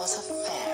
was a fair